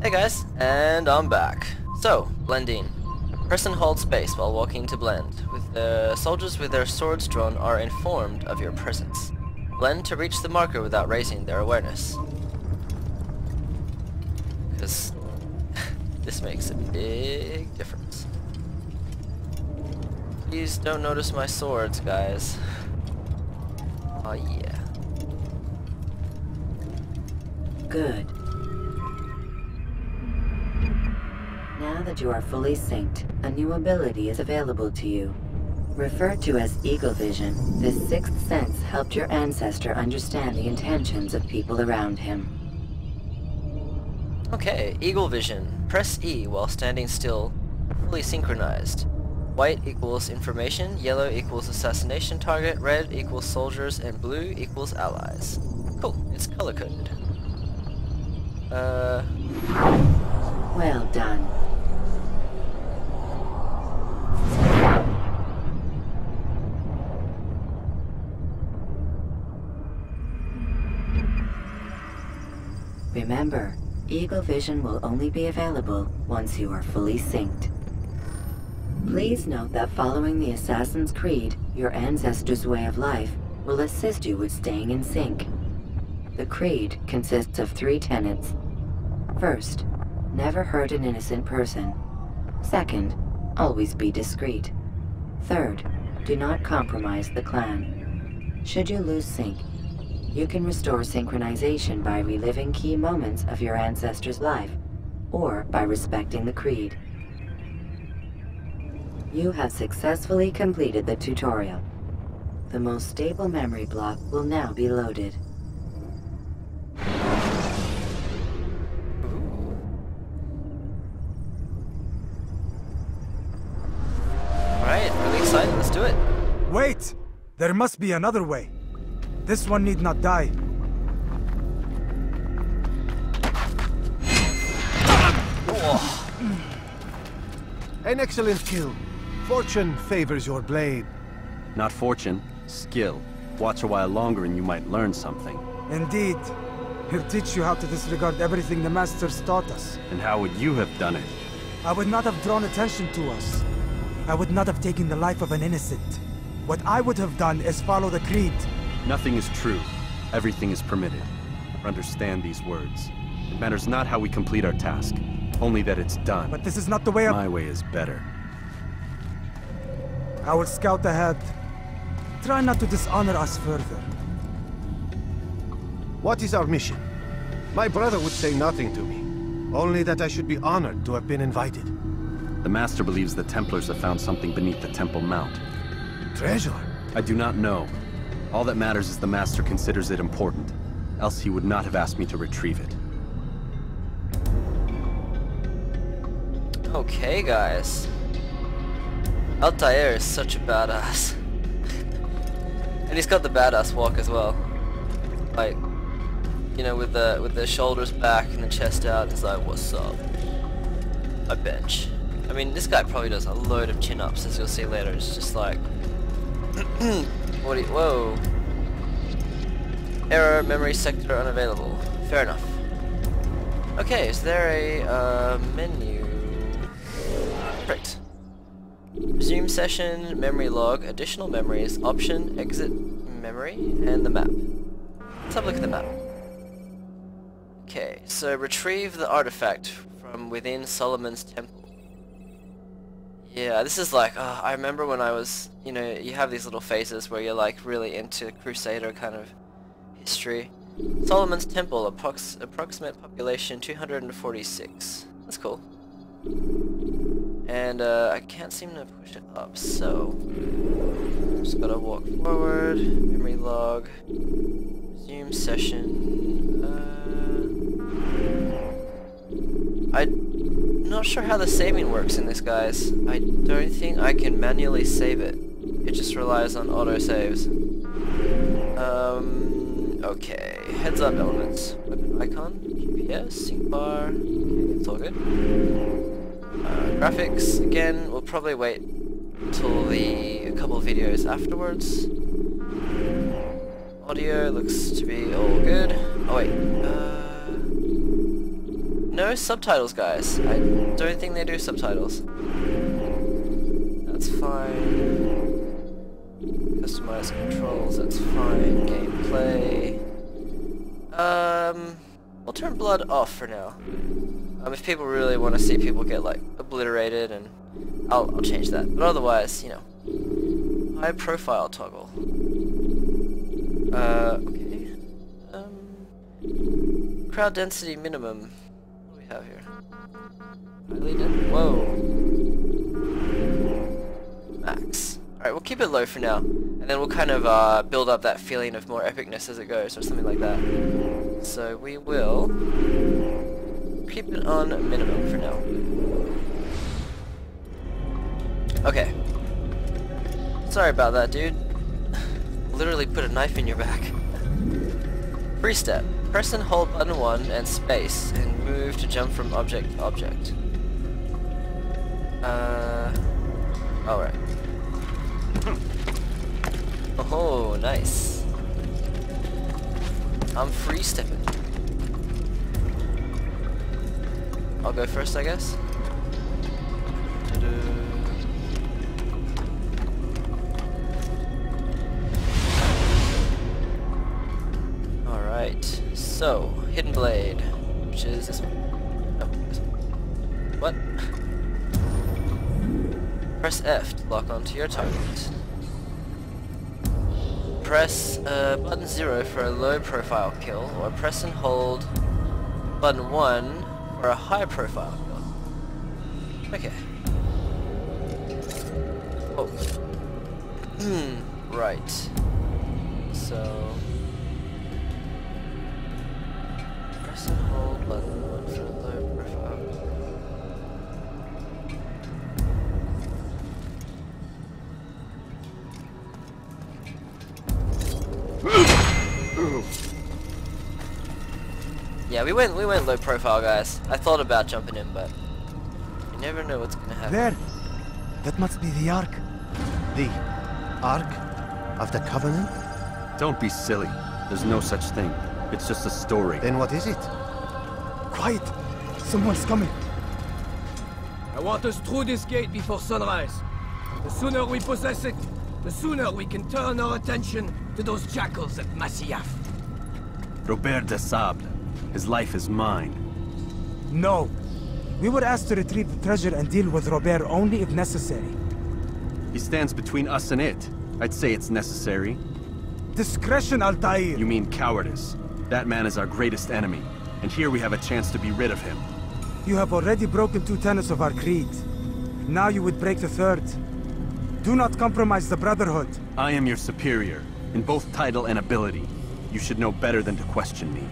Hey guys, and I'm back. So, blending. Press and hold space while walking to blend. With the soldiers with their swords drawn are informed of your presence. Blend to reach the marker without raising their awareness. Because this makes a big difference. Please don't notice my swords, guys. Oh yeah. Good. Now that you are fully synced, a new ability is available to you. Referred to as Eagle Vision, this sixth sense helped your ancestor understand the intentions of people around him. Okay, Eagle Vision. Press E while standing still, fully synchronized. White equals information, yellow equals assassination target, red equals soldiers, and blue equals allies. Cool, it's color coded. Uh, Well done. Remember, Eagle Vision will only be available once you are fully synced. Please note that following the Assassin's Creed, your ancestors' way of life, will assist you with staying in sync. The Creed consists of three tenets. First, never hurt an innocent person. Second, always be discreet. Third, do not compromise the clan. Should you lose sync, you can restore synchronization by reliving key moments of your ancestor's life, or by respecting the creed. You have successfully completed the tutorial. The most stable memory block will now be loaded. alright, really excited, let's do it. Wait! There must be another way. This one need not die. An excellent kill. Fortune favors your blade. Not fortune, skill. Watch a while longer and you might learn something. Indeed. He'll teach you how to disregard everything the Masters taught us. And how would you have done it? I would not have drawn attention to us. I would not have taken the life of an innocent. What I would have done is follow the creed. Nothing is true. Everything is permitted. Understand these words. It matters not how we complete our task, only that it's done. But this is not the way of- My way is better. I will scout ahead. Try not to dishonor us further. What is our mission? My brother would say nothing to me. Only that I should be honored to have been invited. The Master believes the Templars have found something beneath the Temple Mount. Treasure? I do not know. All that matters is the Master considers it important. Else he would not have asked me to retrieve it. Okay, guys. Altair is such a badass. and he's got the badass walk as well. Like, you know, with the with the shoulders back and the chest out, it's like, what's up? I bench. I mean, this guy probably does a load of chin-ups, as you'll see later. It's just like, what do you, whoa. Error, memory sector unavailable. Fair enough. Okay, is there a uh, menu? Right. Resume session, memory log, additional memories, option, exit memory, and the map. Let's have a look at the map. Okay, so retrieve the artifact from within Solomon's temple. Yeah, this is like, uh, I remember when I was, you know, you have these little phases where you're like really into Crusader kind of history. Solomon's temple, approx approximate population 246. That's cool. And uh, I can't seem to push it up, so just gotta walk forward. Memory log. Resume session. Uh, Not sure how the saving works in this, guys. I don't think I can manually save it. It just relies on auto saves. Um. Okay. Heads up elements. Weapon icon. GPS. Sync bar. Okay, it's all good. Uh, graphics, again, we'll probably wait until the a couple videos afterwards. Audio looks to be all good. Oh wait, uh, no subtitles, guys. I don't think they do subtitles. That's fine. Customize controls, that's fine. Gameplay. Um, we'll turn blood off for now. Um, if people really want to see people get like obliterated, and I'll I'll change that. But otherwise, you know, high profile toggle. Uh, okay. Um, crowd density minimum. Have here? Highly den- Whoa. Max. Alright, we'll keep it low for now. And then we'll kind of uh, build up that feeling of more epicness as it goes, or something like that. So we will keep it on minimum for now. Okay. Sorry about that, dude. Literally put a knife in your back. Free step. Press and hold button 1 and space and move to jump from object to object. Uh... Alright. Oh, nice. I'm free stepping. I'll go first, I guess. So, Hidden Blade, which is this one. No, this one. What? Press F to lock onto your target. Press uh, button 0 for a low profile kill, or press and hold button 1 for a high profile kill. Okay. Oh. Hmm, right. So... Press and hold button 1 for a low profile Yeah, we went we went low profile, guys. I thought about jumping in, but you never know what's gonna happen. There! That must be the Ark. The Ark of the Covenant? Don't be silly. There's no such thing. It's just a story. Then what is it? Quiet! Someone's coming. I want us through this gate before sunrise. The sooner we possess it, the sooner we can turn our attention to those jackals at Masyaf. Robert de Sable. His life is mine. No. We were asked to retrieve the treasure and deal with Robert only if necessary. He stands between us and it. I'd say it's necessary. Discretion, Altair! You mean cowardice. That man is our greatest enemy, and here we have a chance to be rid of him. You have already broken two tenets of our creed. Now you would break the third. Do not compromise the Brotherhood. I am your superior, in both title and ability. You should know better than to question me.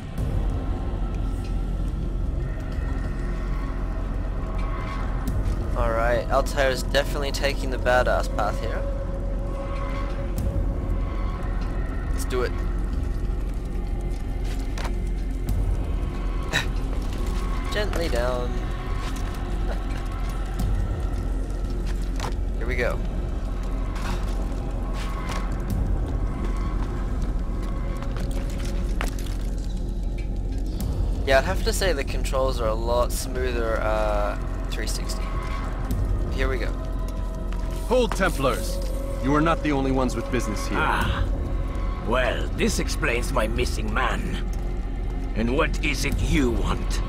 Alright, Altair is definitely taking the badass path here. Let's do it. Gently down. Here we go. Yeah, I'd have to say the controls are a lot smoother uh, 360. Here we go. Hold, Templars! You are not the only ones with business here. Ah. Well, this explains my missing man. And what is it you want?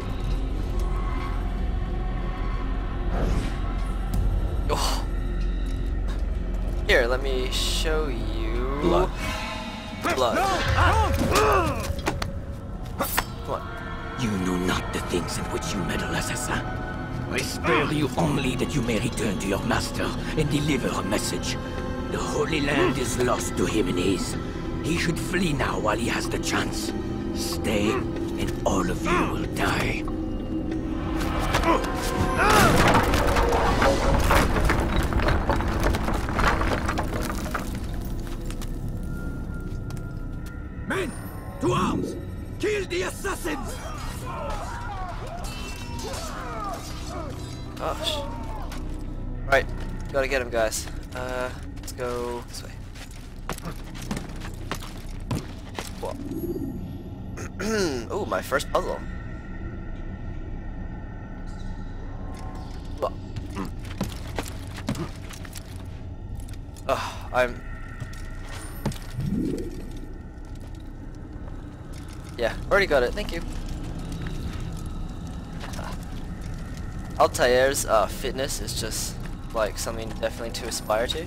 Me show you. Blood. Blood. Come on. You know not the things in which you meddle, assassin. I spare you only that you may return to your master and deliver a message. The Holy Land is lost to him and his. He should flee now while he has the chance. Stay, and all of you will die. I get him, guys? Uh, let's go this way. Whoa. Ooh, my first puzzle. Ugh, I'm... Yeah, already got it, thank you. Ah. Altair's uh, fitness is just like something definitely to aspire to.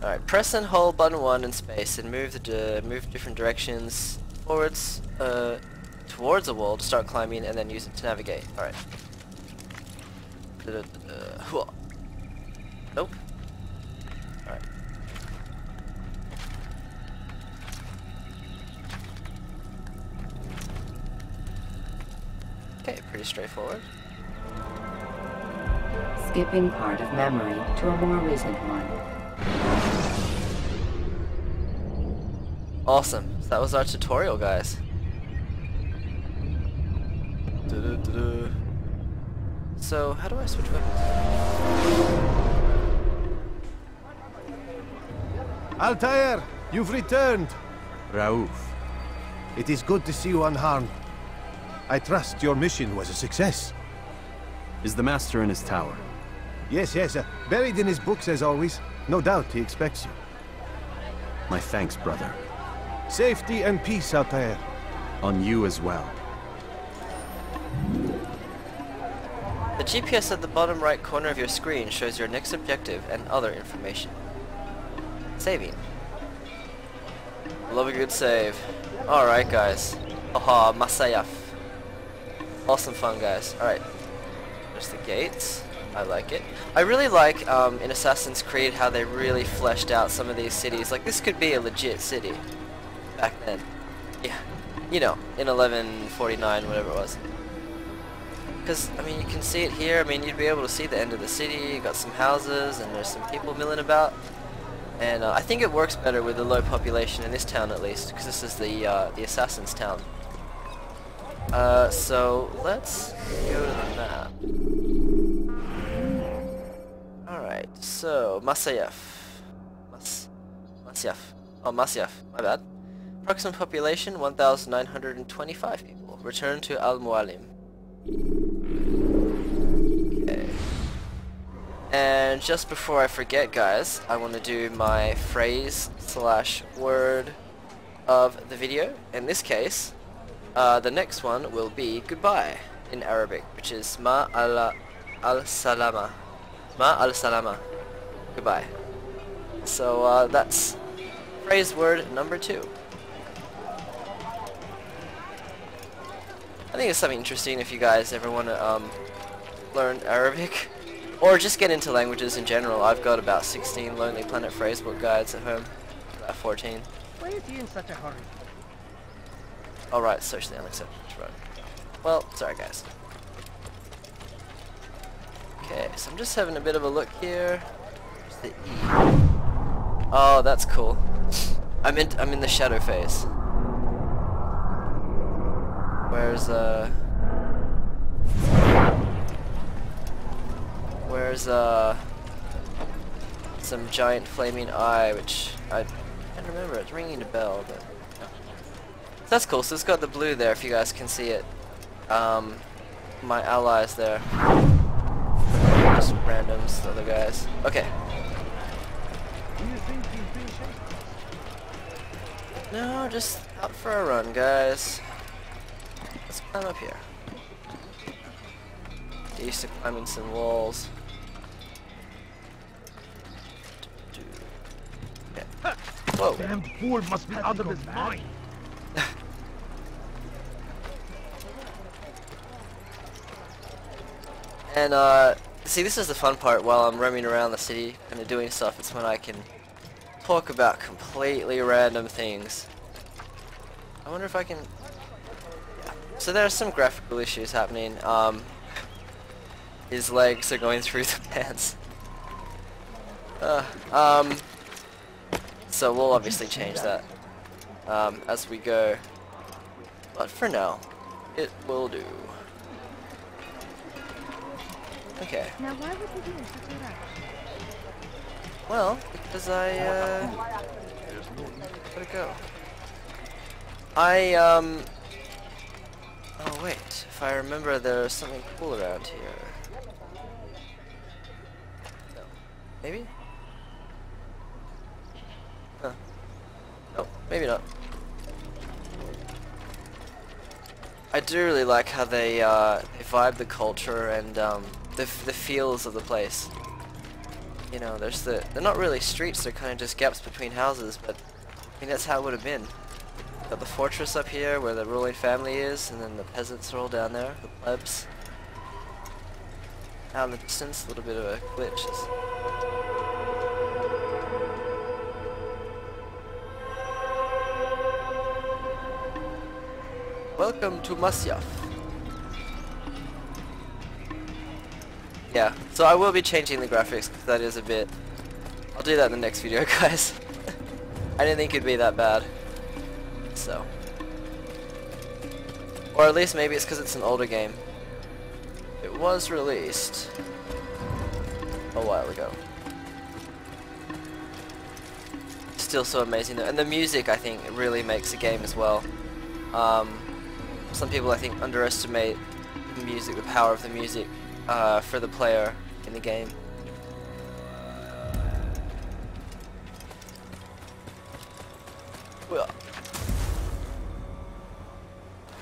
Alright, press and hold button 1 in space and move the move different directions forwards, uh, towards a wall to start climbing and then use it to navigate. Alright. Nope. Alright. Okay, pretty straightforward. Skipping part of memory to a more recent one. Awesome. So that was our tutorial, guys. Du-du-du-du. So, how do I switch weapons? Altair, you've returned. Rauf. It is good to see you unharmed. I trust your mission was a success. Is the Master in his tower? Yes, yes, uh, buried in his books as always. No doubt he expects you. My thanks, brother. Safety and peace, Altair. On you as well. The GPS at the bottom right corner of your screen shows your next objective and other information. Saving. Love a good save. Alright guys. Haha, Masayaf. Awesome fun guys. Alright. There's the gates. I like it. I really like um, in Assassin's Creed how they really fleshed out some of these cities. Like this could be a legit city. Back then. Yeah. You know, in 1149, whatever it was. Because, I mean, you can see it here. I mean, you'd be able to see the end of the city. You got some houses, and there's some people milling about. And uh, I think it works better with the low population in this town, at least, because this is the uh, the assassin's town. Uh, so let's go to the map. All right. So Masyaf. Mas Masyaf. Oh, Masyaf. My bad. Approximate population 1,925 people. Return to Al Mualim. Okay. And just before I forget guys, I want to do my phrase slash word of the video. In this case, uh, the next one will be goodbye in Arabic, which is ma ala al salama. Ma al salama. Goodbye. So uh, that's phrase word number two. I think it's something interesting if you guys ever want to um, learn Arabic or just get into languages in general. I've got about 16 Lonely Planet phrasebook guides at home. About 14. Why is he in such a hurry? Alright, socially unacceptable. Well, sorry guys. Okay, so I'm just having a bit of a look here. Where's the E? Oh, that's cool. I'm in, I'm in the shadow phase. Where's, uh... Where's, uh... Some giant flaming eye, which I can't remember. It's ringing a bell, but... That's cool, so it's got the blue there if you guys can see it. Um, my allies there. Just randoms, the other guys. Okay. No, just out for a run, guys. Let's climb up here. Get used to climbing some walls. Whoa. Damn fool must be out of his mind. And, uh, see, this is the fun part while I'm roaming around the city and doing stuff. It's when I can talk about completely random things. I wonder if I can... Yeah. So there are some graphical issues happening. Um, his legs are going through the pants. Uh, um, so we'll obviously change that um, as we go. But for now, it will do. Okay. Now why would you be in such a rush? Well, because I, uh... Where'd it go? I, um... Oh, wait. If I remember, there's something cool around here. No. Maybe? Huh. No, maybe not. I do really like how they, uh, they vibe the culture and um, the, the feels of the place. You know, there's the, they're not really streets, they're kind of just gaps between houses, but I mean that's how it would have been. Got the fortress up here where the ruling family is, and then the peasants are all down there, the plebs. Out in the distance, a little bit of a glitch. Welcome to Masyaf. Yeah, so I will be changing the graphics because that is a bit... I'll do that in the next video, guys. I didn't think it'd be that bad. So. Or at least maybe it's because it's an older game. It was released a while ago. Still so amazing though. And the music I think really makes the game as well. Um, some people I think underestimate the music, the power of the music uh, for the player in the game. Well.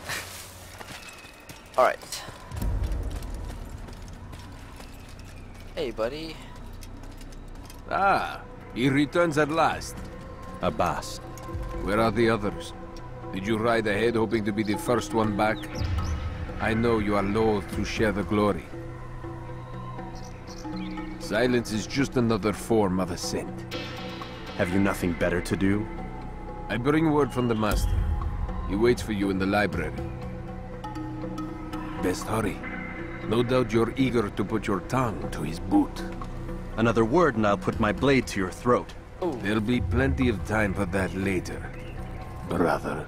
Alright. Hey buddy. Ah, he returns at last. Abbas. Where are the others? Did you ride ahead hoping to be the first one back? I know you are loath to share the glory. Silence is just another form of assent. Have you nothing better to do? I bring word from the Master. He waits for you in the library. Best hurry. No doubt you're eager to put your tongue to his boot. Another word and I'll put my blade to your throat. There'll be plenty of time for that later, brother.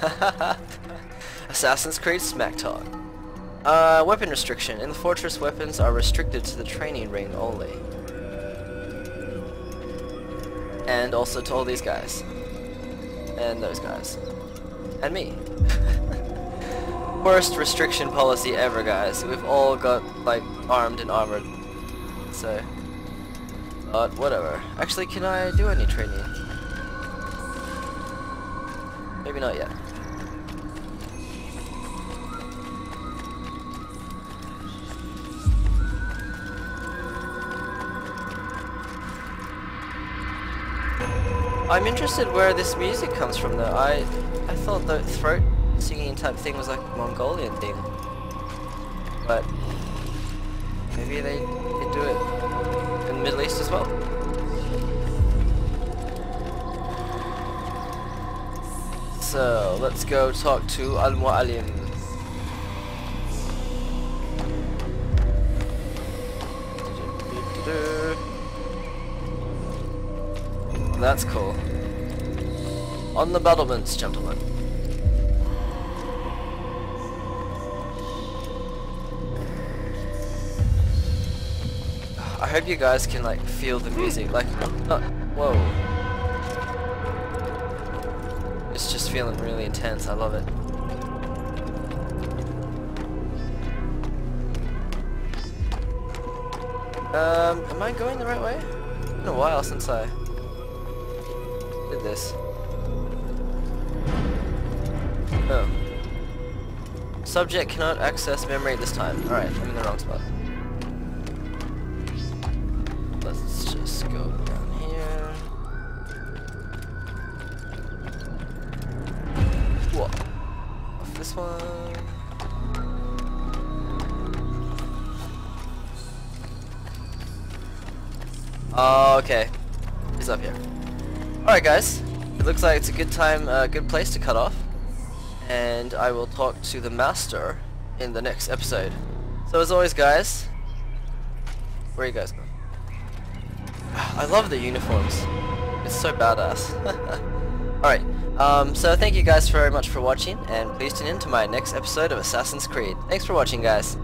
Assassin's Creed Smack Talk. Uh, weapon restriction. In the fortress, weapons are restricted to the training ring only. And also to all these guys. And those guys. And me. Worst restriction policy ever, guys. We've all got, like, armed and armored. So... But whatever. Actually, can I do any training? Maybe not yet. I'm interested where this music comes from though. I I thought the throat singing type thing was like a Mongolian thing. But maybe they, they do it in the Middle East as well. So let's go talk to Al Mualim. That's cool. On the battlements, gentlemen. I hope you guys can like feel the music, like, not, whoa. It's just feeling really intense, I love it. Um, am I going the right way? It's been a while since I this. Oh. Subject cannot access memory this time. Alright, I'm in the wrong spot. Let's just go down here. Whoa. Off this one. Oh, okay. He's up here. Alright guys, it looks like it's a good time, a uh, good place to cut off. And I will talk to the master in the next episode. So as always guys, where are you guys going? I love the uniforms. It's so badass. Alright, um, so thank you guys very much for watching, and please tune in to my next episode of Assassin's Creed. Thanks for watching guys.